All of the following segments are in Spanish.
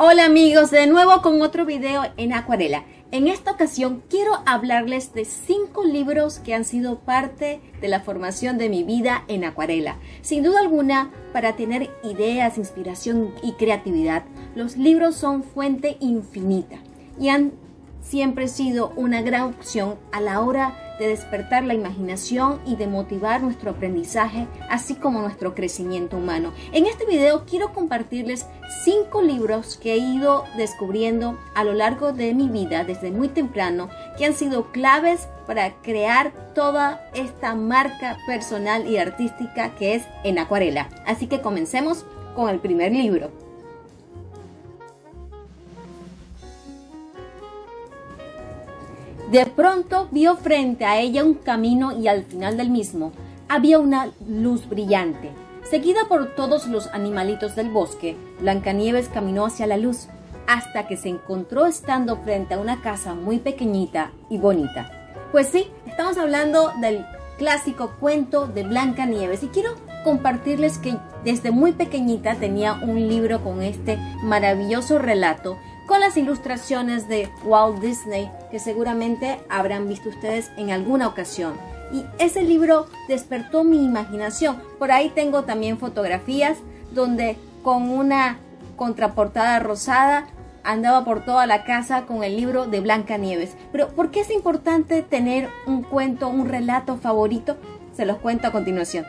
Hola amigos, de nuevo con otro video en acuarela. En esta ocasión quiero hablarles de cinco libros que han sido parte de la formación de mi vida en acuarela. Sin duda alguna, para tener ideas, inspiración y creatividad, los libros son fuente infinita y han siempre sido una gran opción a la hora de despertar la imaginación y de motivar nuestro aprendizaje, así como nuestro crecimiento humano. En este video quiero compartirles cinco libros que he ido descubriendo a lo largo de mi vida desde muy temprano, que han sido claves para crear toda esta marca personal y artística que es en acuarela. Así que comencemos con el primer libro. De pronto vio frente a ella un camino y al final del mismo había una luz brillante. Seguida por todos los animalitos del bosque, Blancanieves caminó hacia la luz hasta que se encontró estando frente a una casa muy pequeñita y bonita. Pues sí, estamos hablando del clásico cuento de Blancanieves y quiero compartirles que desde muy pequeñita tenía un libro con este maravilloso relato con las ilustraciones de Walt Disney que seguramente habrán visto ustedes en alguna ocasión. Y ese libro despertó mi imaginación. Por ahí tengo también fotografías donde con una contraportada rosada andaba por toda la casa con el libro de Blanca Nieves. Pero ¿por qué es importante tener un cuento, un relato favorito? Se los cuento a continuación.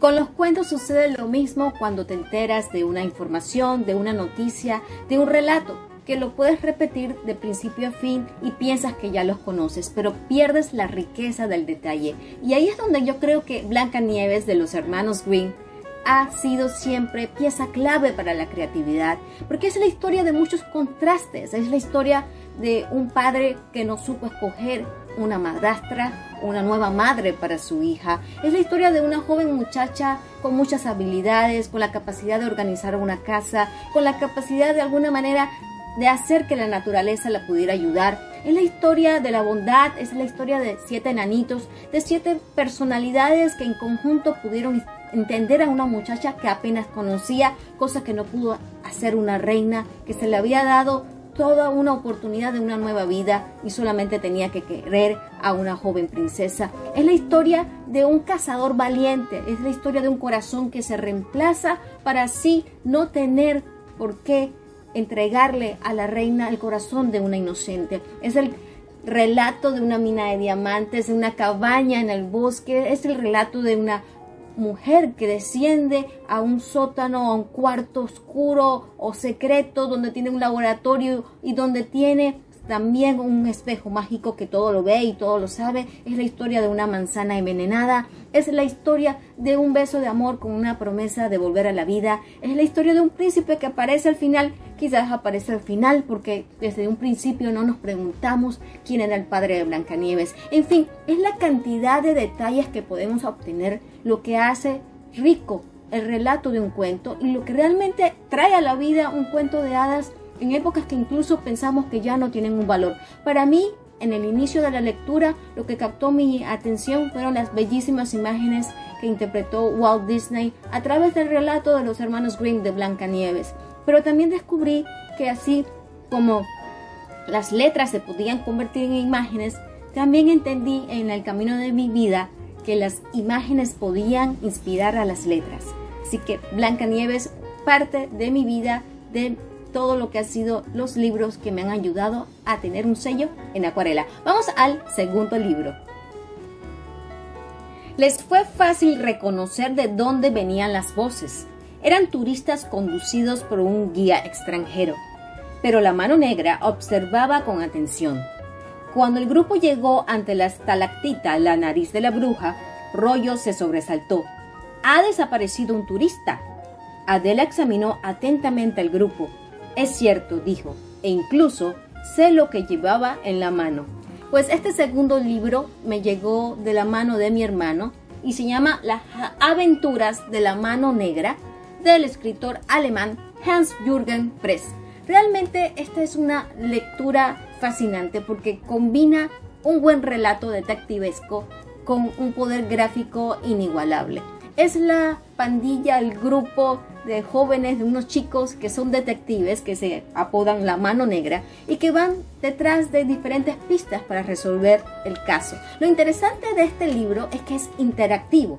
Con los cuentos sucede lo mismo cuando te enteras de una información, de una noticia, de un relato, que lo puedes repetir de principio a fin y piensas que ya los conoces, pero pierdes la riqueza del detalle. Y ahí es donde yo creo que Blanca Nieves de los hermanos Green ha sido siempre pieza clave para la creatividad, porque es la historia de muchos contrastes, es la historia de un padre que no supo escoger una madrastra, una nueva madre para su hija. Es la historia de una joven muchacha con muchas habilidades, con la capacidad de organizar una casa, con la capacidad de alguna manera de hacer que la naturaleza la pudiera ayudar. Es la historia de la bondad, es la historia de siete enanitos, de siete personalidades que en conjunto pudieron entender a una muchacha que apenas conocía, cosa que no pudo hacer una reina, que se le había dado toda una oportunidad de una nueva vida y solamente tenía que querer a una joven princesa. Es la historia de un cazador valiente, es la historia de un corazón que se reemplaza para así no tener por qué entregarle a la reina el corazón de una inocente. Es el relato de una mina de diamantes, de una cabaña en el bosque, es el relato de una mujer que desciende a un sótano, a un cuarto oscuro o secreto donde tiene un laboratorio y donde tiene también un espejo mágico que todo lo ve y todo lo sabe. Es la historia de una manzana envenenada. Es la historia de un beso de amor con una promesa de volver a la vida. Es la historia de un príncipe que aparece al final. Quizás aparece al final porque desde un principio no nos preguntamos quién era el padre de Blancanieves. En fin, es la cantidad de detalles que podemos obtener lo que hace rico el relato de un cuento y lo que realmente trae a la vida un cuento de hadas en épocas que incluso pensamos que ya no tienen un valor. Para mí, en el inicio de la lectura, lo que captó mi atención fueron las bellísimas imágenes que interpretó Walt Disney a través del relato de los hermanos Grimm de Blancanieves. Pero también descubrí que así como las letras se podían convertir en imágenes, también entendí en el camino de mi vida que las imágenes podían inspirar a las letras. Así que Blancanieves parte de mi vida, de todo lo que han sido los libros que me han ayudado a tener un sello en acuarela. Vamos al segundo libro. Les fue fácil reconocer de dónde venían las voces. Eran turistas conducidos por un guía extranjero. Pero la mano negra observaba con atención. Cuando el grupo llegó ante la estalactita, la nariz de la bruja, Rollo se sobresaltó. Ha desaparecido un turista. Adela examinó atentamente al grupo. Es cierto, dijo, e incluso sé lo que llevaba en la mano. Pues este segundo libro me llegó de la mano de mi hermano y se llama Las aventuras de la mano negra del escritor alemán Hans-Jürgen Press. Realmente esta es una lectura fascinante porque combina un buen relato detectivesco con un poder gráfico inigualable. Es la pandilla, el grupo de jóvenes, de unos chicos que son detectives, que se apodan la mano negra y que van detrás de diferentes pistas para resolver el caso. Lo interesante de este libro es que es interactivo.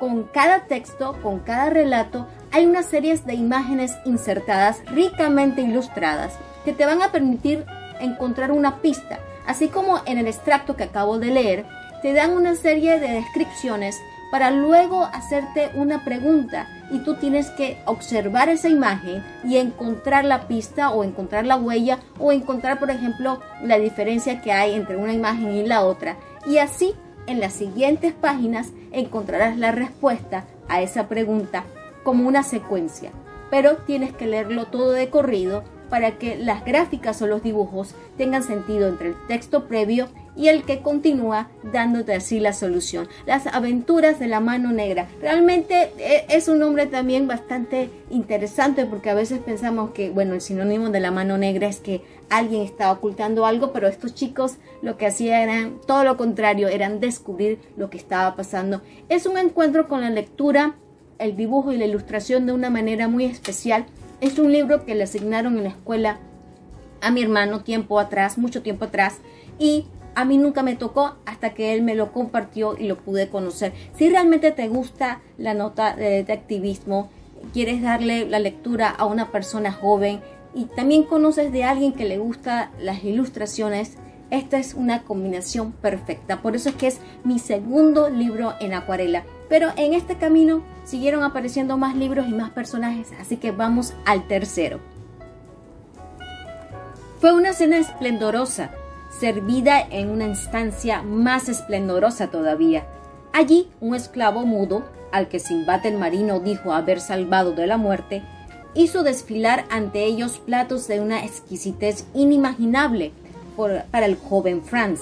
Con cada texto, con cada relato, hay una serie de imágenes insertadas ricamente ilustradas que te van a permitir encontrar una pista, así como en el extracto que acabo de leer, te dan una serie de descripciones para luego hacerte una pregunta. Y tú tienes que observar esa imagen y encontrar la pista o encontrar la huella o encontrar por ejemplo la diferencia que hay entre una imagen y la otra. Y así en las siguientes páginas encontrarás la respuesta a esa pregunta como una secuencia. Pero tienes que leerlo todo de corrido para que las gráficas o los dibujos tengan sentido entre el texto previo y el que continúa dándote así la solución. Las aventuras de la mano negra. Realmente eh, es un nombre también bastante interesante porque a veces pensamos que, bueno, el sinónimo de la mano negra es que alguien está ocultando algo, pero estos chicos lo que hacían era todo lo contrario, eran descubrir lo que estaba pasando. Es un encuentro con la lectura, el dibujo y la ilustración de una manera muy especial es un libro que le asignaron en la escuela a mi hermano tiempo atrás, mucho tiempo atrás, y a mí nunca me tocó hasta que él me lo compartió y lo pude conocer. Si realmente te gusta la nota de activismo, quieres darle la lectura a una persona joven y también conoces de alguien que le gusta las ilustraciones, esta es una combinación perfecta. Por eso es que es mi segundo libro en acuarela. Pero en este camino siguieron apareciendo más libros y más personajes, así que vamos al tercero. Fue una cena esplendorosa, servida en una instancia más esplendorosa todavía. Allí un esclavo mudo, al que Simbate el marino dijo haber salvado de la muerte, hizo desfilar ante ellos platos de una exquisitez inimaginable para el joven Franz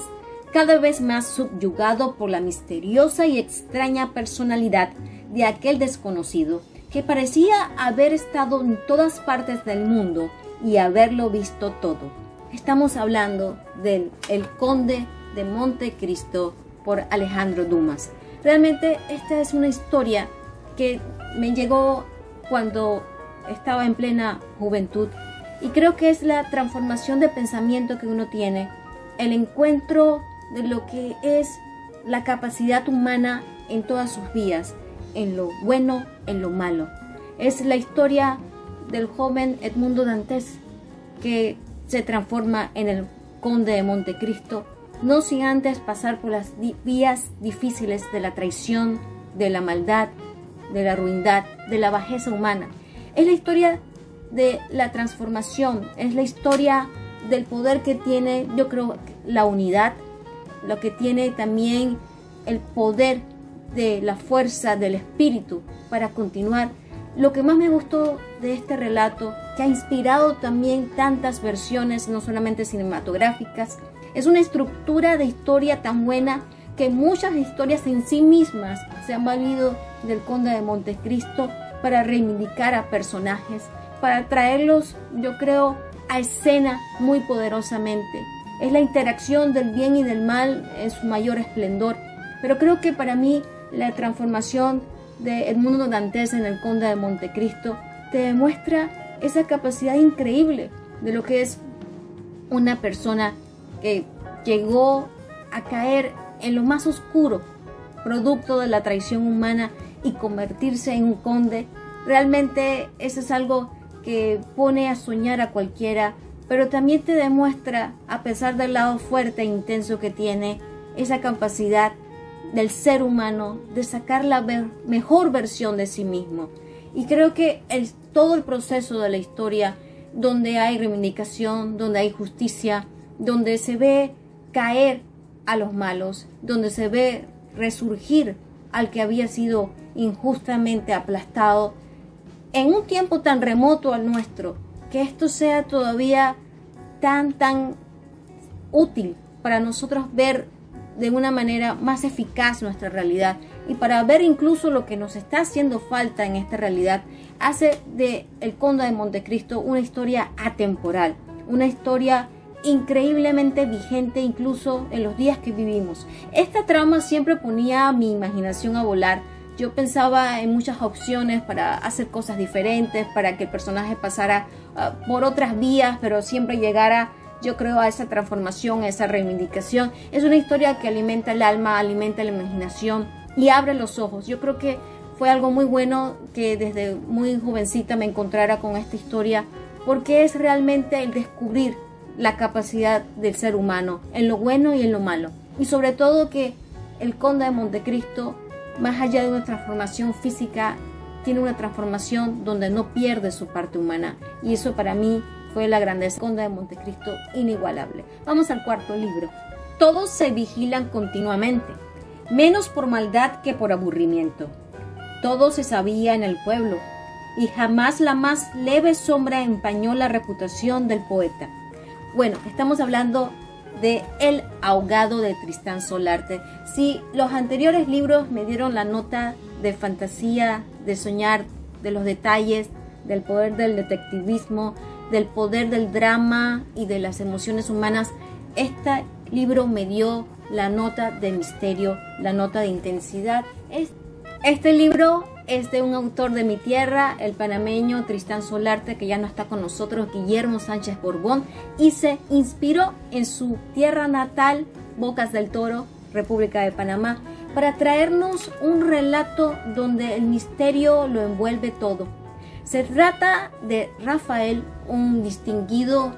cada vez más subyugado por la misteriosa y extraña personalidad de aquel desconocido que parecía haber estado en todas partes del mundo y haberlo visto todo. Estamos hablando del El Conde de Montecristo por Alejandro Dumas. Realmente esta es una historia que me llegó cuando estaba en plena juventud y creo que es la transformación de pensamiento que uno tiene, el encuentro de lo que es la capacidad humana en todas sus vías, en lo bueno, en lo malo. Es la historia del joven Edmundo Dantes que se transforma en el conde de Montecristo, no sin antes pasar por las vías difíciles de la traición, de la maldad, de la ruindad, de la bajeza humana. Es la historia de la transformación, es la historia del poder que tiene, yo creo, la unidad, lo que tiene también el poder de la fuerza del espíritu para continuar. Lo que más me gustó de este relato, que ha inspirado también tantas versiones, no solamente cinematográficas, es una estructura de historia tan buena que muchas historias en sí mismas se han valido del Conde de Montecristo para reivindicar a personajes, para traerlos, yo creo, a escena muy poderosamente es la interacción del bien y del mal en su mayor esplendor. Pero creo que para mí la transformación de Edmundo Dantes en el Conde de Montecristo te demuestra esa capacidad increíble de lo que es una persona que llegó a caer en lo más oscuro, producto de la traición humana y convertirse en un conde. Realmente eso es algo que pone a soñar a cualquiera pero también te demuestra, a pesar del lado fuerte e intenso que tiene, esa capacidad del ser humano de sacar la mejor versión de sí mismo. Y creo que el, todo el proceso de la historia, donde hay reivindicación, donde hay justicia, donde se ve caer a los malos, donde se ve resurgir al que había sido injustamente aplastado, en un tiempo tan remoto al nuestro, que esto sea todavía tan, tan útil para nosotros ver de una manera más eficaz nuestra realidad y para ver incluso lo que nos está haciendo falta en esta realidad, hace de El Conde de Montecristo una historia atemporal, una historia increíblemente vigente incluso en los días que vivimos. Esta trama siempre ponía mi imaginación a volar yo pensaba en muchas opciones para hacer cosas diferentes, para que el personaje pasara ah, por otras vías, pero siempre llegara, yo creo, a esa transformación, a esa reivindicación. Es una historia que alimenta el alma, alimenta la imaginación y abre los ojos. Yo creo que fue algo muy bueno que desde muy jovencita me encontrara con esta historia, porque es realmente el descubrir la capacidad del ser humano en lo bueno y en lo malo. Y sobre todo que el conde de Montecristo más allá de una transformación física, tiene una transformación donde no pierde su parte humana. Y eso para mí fue la grandeza Conde de Montecristo inigualable. Vamos al cuarto libro. Todos se vigilan continuamente, menos por maldad que por aburrimiento. Todo se sabía en el pueblo, y jamás la más leve sombra empañó la reputación del poeta. Bueno, estamos hablando de El ahogado de Tristán Solarte. Si los anteriores libros me dieron la nota de fantasía, de soñar, de los detalles, del poder del detectivismo, del poder del drama y de las emociones humanas, este libro me dio la nota de misterio, la nota de intensidad. Este libro es de un autor de mi tierra, el panameño Tristán Solarte, que ya no está con nosotros, Guillermo Sánchez Borbón, y se inspiró en su tierra natal, Bocas del Toro, República de Panamá, para traernos un relato donde el misterio lo envuelve todo. Se trata de Rafael, un distinguido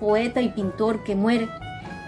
poeta y pintor que muere,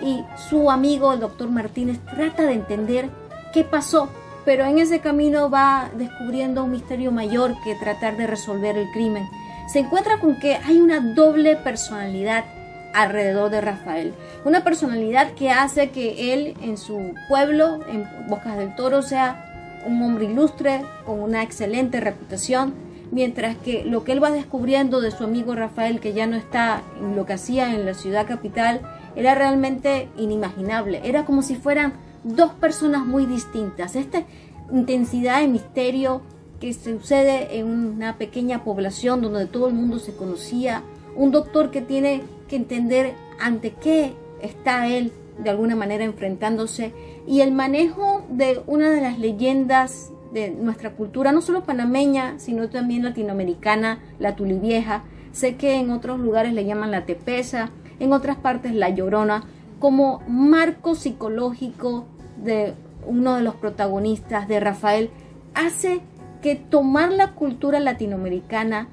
y su amigo, el doctor Martínez, trata de entender qué pasó pero en ese camino va descubriendo un misterio mayor que tratar de resolver el crimen. Se encuentra con que hay una doble personalidad alrededor de Rafael. Una personalidad que hace que él en su pueblo, en Bocas del Toro, sea un hombre ilustre, con una excelente reputación, mientras que lo que él va descubriendo de su amigo Rafael, que ya no está en lo que hacía en la ciudad capital, era realmente inimaginable. Era como si fueran dos personas muy distintas. Esta intensidad de misterio que sucede en una pequeña población donde todo el mundo se conocía, un doctor que tiene que entender ante qué está él de alguna manera enfrentándose y el manejo de una de las leyendas de nuestra cultura, no solo panameña, sino también latinoamericana, la tulivieja. Sé que en otros lugares le llaman la tepesa, en otras partes la llorona, como marco psicológico de uno de los protagonistas, de Rafael, hace que tomar la cultura latinoamericana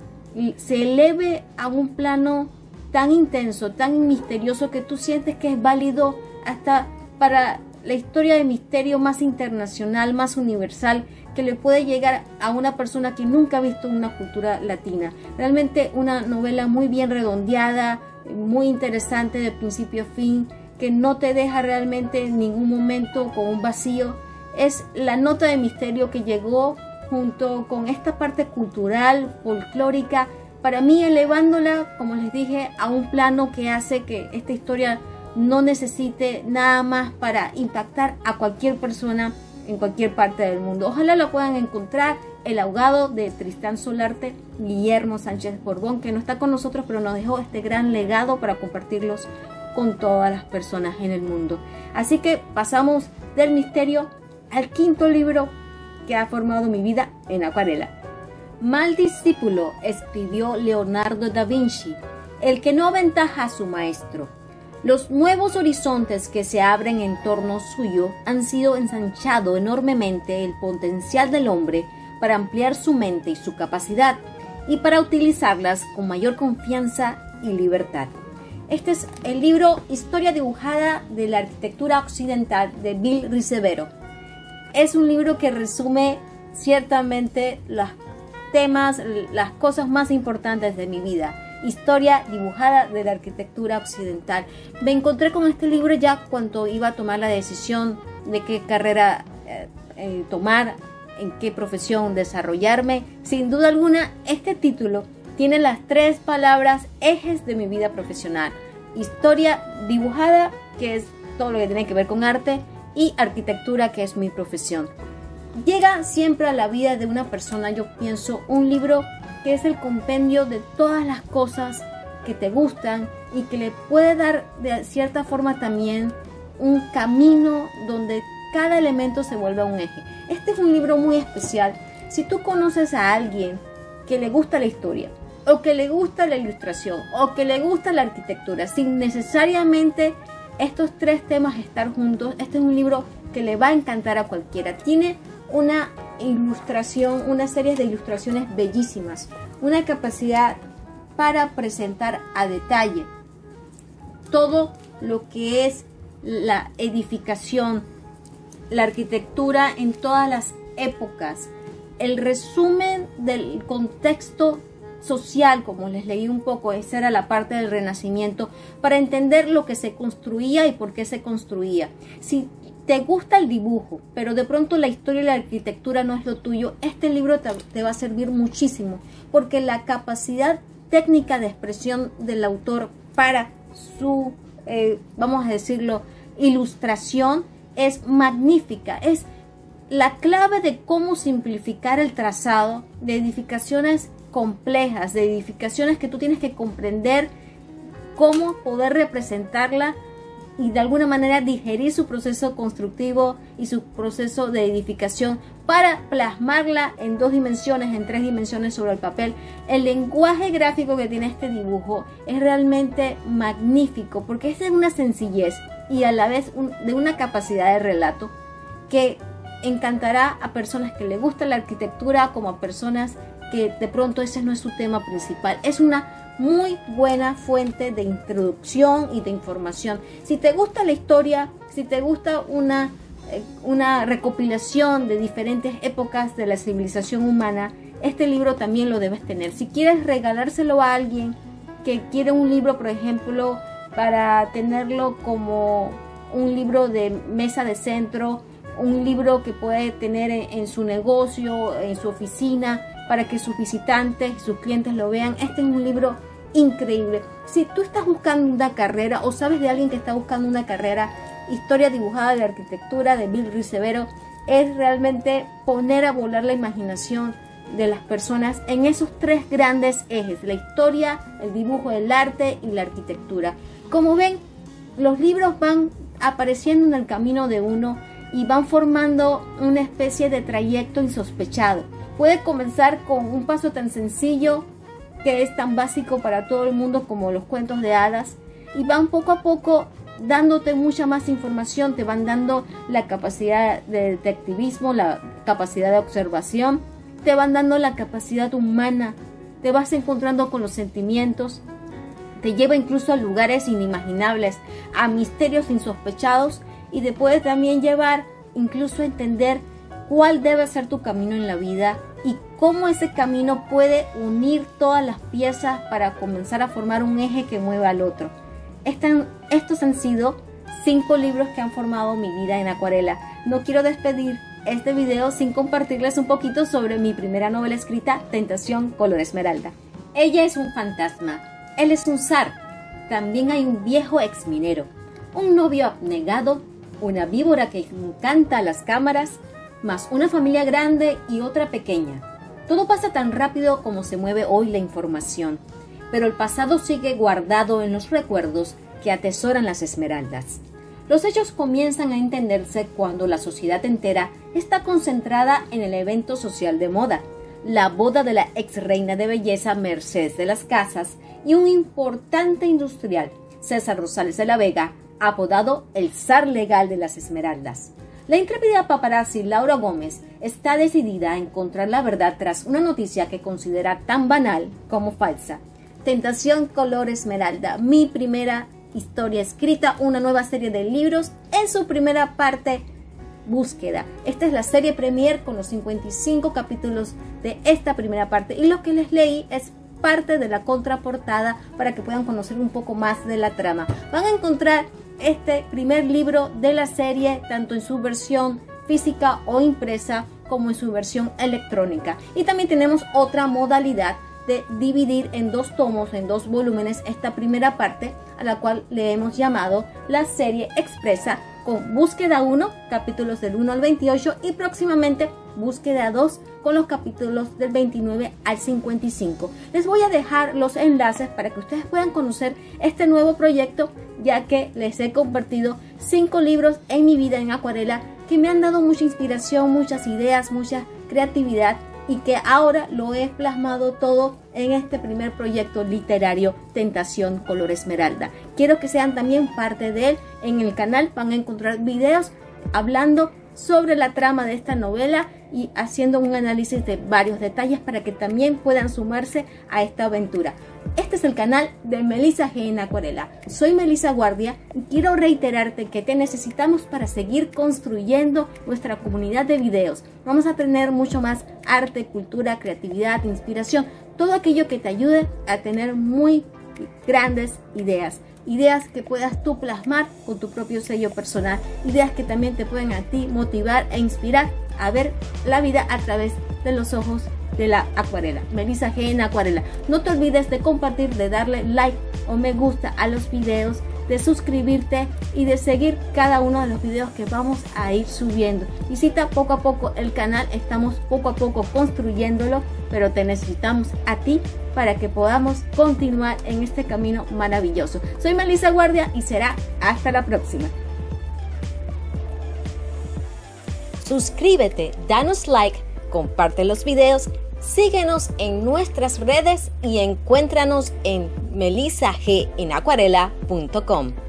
se eleve a un plano tan intenso, tan misterioso que tú sientes que es válido hasta para la historia de misterio más internacional, más universal, que le puede llegar a una persona que nunca ha visto una cultura latina. Realmente una novela muy bien redondeada, muy interesante de principio a fin, que no te deja realmente en ningún momento con un vacío, es la nota de misterio que llegó junto con esta parte cultural, folclórica, para mí elevándola, como les dije, a un plano que hace que esta historia no necesite nada más para impactar a cualquier persona en cualquier parte del mundo. Ojalá lo puedan encontrar. El ahogado de Tristán Solarte, Guillermo Sánchez Borbón, que no está con nosotros, pero nos dejó este gran legado para compartirlos con todas las personas en el mundo. Así que pasamos del misterio al quinto libro que ha formado mi vida en acuarela. Mal discípulo, escribió Leonardo da Vinci, el que no aventaja a su maestro. Los nuevos horizontes que se abren en torno suyo han sido ensanchado enormemente el potencial del hombre para ampliar su mente y su capacidad y para utilizarlas con mayor confianza y libertad. Este es el libro Historia dibujada de la arquitectura occidental de Bill Ricevero. Es un libro que resume ciertamente los temas, las cosas más importantes de mi vida. Historia dibujada de la arquitectura occidental. Me encontré con este libro ya cuando iba a tomar la decisión de qué carrera eh, eh, tomar, en qué profesión desarrollarme. Sin duda alguna, este título tiene las tres palabras ejes de mi vida profesional. Historia dibujada, que es todo lo que tiene que ver con arte, y arquitectura, que es mi profesión. Llega siempre a la vida de una persona, yo pienso, un libro que es el compendio de todas las cosas que te gustan y que le puede dar de cierta forma también un camino donde cada elemento se vuelve un eje. Este es un libro muy especial. Si tú conoces a alguien que le gusta la historia, o que le gusta la ilustración, o que le gusta la arquitectura, sin necesariamente estos tres temas estar juntos, este es un libro que le va a encantar a cualquiera. Tiene una ilustración, una serie de ilustraciones bellísimas, una capacidad para presentar a detalle todo lo que es la edificación, la arquitectura en todas las épocas, el resumen del contexto social, como les leí un poco, esa era la parte del renacimiento, para entender lo que se construía y por qué se construía. Si te gusta el dibujo, pero de pronto la historia y la arquitectura no es lo tuyo, este libro te, va a servir muchísimo, porque la capacidad técnica de expresión del autor para su, eh, vamos a decirlo, ilustración es magnífica, es la clave de cómo simplificar el trazado de edificaciones complejas, de edificaciones que tú tienes que comprender cómo poder representarla y de alguna manera digerir su proceso constructivo y su proceso de edificación para plasmarla en dos dimensiones, en tres dimensiones sobre el papel. El lenguaje gráfico que tiene este dibujo es realmente magnífico porque es de una sencillez y a la vez de una capacidad de relato que encantará a personas que le gusta la arquitectura como a personas que de pronto ese no es su tema principal. Es una muy buena fuente de introducción y de información. Si te gusta la historia, si te gusta una, eh, una recopilación de diferentes épocas de la civilización humana, este libro también lo debes tener. Si quieres regalárselo a alguien que quiere un libro, por ejemplo, para tenerlo como un libro de mesa de centro, un libro que puede tener en su negocio, en su oficina, para que sus visitantes sus clientes lo vean. Este es un libro increíble. Si tú estás buscando una carrera o sabes de alguien que está buscando una carrera, historia dibujada de arquitectura de Bill Ricevero, es realmente poner a volar la imaginación de las personas en esos tres grandes ejes, la historia, el dibujo, el arte y la arquitectura. Como ven, los libros van apareciendo en el camino de uno y van formando una especie de trayecto insospechado. Puede comenzar con un paso tan sencillo que es tan básico para todo el mundo como los cuentos de hadas y van poco a poco dándote mucha más información, te van dando la capacidad de detectivismo, la capacidad de observación, te van dando la capacidad humana, te vas encontrando con los sentimientos, te lleva incluso a lugares inimaginables, a misterios insospechados y te puede también llevar incluso a entender cuál debe ser tu camino en la vida y cómo ese camino puede unir todas las piezas para comenzar a formar un eje que mueva al otro. estos han sido cinco libros que han formado mi vida en acuarela. No quiero despedir este video sin compartirles un poquito sobre mi primera novela escrita, Tentación Color Esmeralda. Ella es un fantasma, él es un zar, también hay un viejo ex minero, un novio abnegado, una víbora que encanta las cámaras, más una familia grande y otra pequeña. Todo pasa tan rápido como se mueve hoy la información, pero el pasado sigue guardado en los recuerdos que atesoran las esmeraldas. Los hechos comienzan a entenderse cuando la sociedad entera está concentrada en el evento social de moda, la boda de la ex reina de belleza Mercedes de las Casas y un importante industrial, César Rosales de la Vega, apodado el zar legal de las esmeraldas. La intrépida paparazzi Laura Gómez está decidida a encontrar la verdad tras una noticia que considera tan banal como falsa. Tentación color esmeralda, mi primera historia escrita, una nueva serie de libros en su primera parte búsqueda. Esta es la serie premier con los 55 capítulos de esta primera parte y lo que les leí es parte de la contraportada para que puedan conocer un poco más de la trama. Van a encontrar este primer libro de la serie, tanto en su versión física o impresa como en su versión electrónica. Y también tenemos otra modalidad de dividir en dos tomos, en dos volúmenes, esta primera parte, a la cual le hemos llamado la serie expresa con búsqueda 1, capítulos del 1 al 28 y próximamente búsqueda 2 con los capítulos del 29 al 55. Les voy a dejar los enlaces para que ustedes puedan conocer este nuevo proyecto ya que les he compartido 5 libros en mi vida en acuarela que me han dado mucha inspiración, muchas ideas, mucha creatividad y que ahora lo he plasmado todo en este primer proyecto literario Tentación Color Esmeralda. Quiero que sean también parte de él. En el canal van a encontrar videos hablando sobre la trama de esta novela y haciendo un análisis de varios detalles para que también puedan sumarse a esta aventura. Este es el canal de Melissa G en Acuarela. Soy Melissa Guardia y quiero reiterarte que te necesitamos para seguir construyendo nuestra comunidad de videos. Vamos a tener mucho más arte, cultura, creatividad, inspiración, todo aquello que te ayude a tener muy grandes ideas ideas que puedas tú plasmar con tu propio sello personal, ideas que también te pueden a ti motivar e inspirar a ver la vida a través de los ojos de la acuarela. Melissa G en acuarela. No te olvides de compartir, de darle like o me gusta a los videos, de suscribirte y de seguir cada uno de los videos que vamos a ir subiendo. Visita poco a poco el canal, estamos poco a poco construyéndolo, pero te necesitamos a ti para que podamos continuar en este camino maravilloso. Soy Melissa Guardia y será hasta la próxima. Suscríbete, danos like, comparte los videos, síguenos en nuestras redes y encuéntranos en melisaginacuarela.com.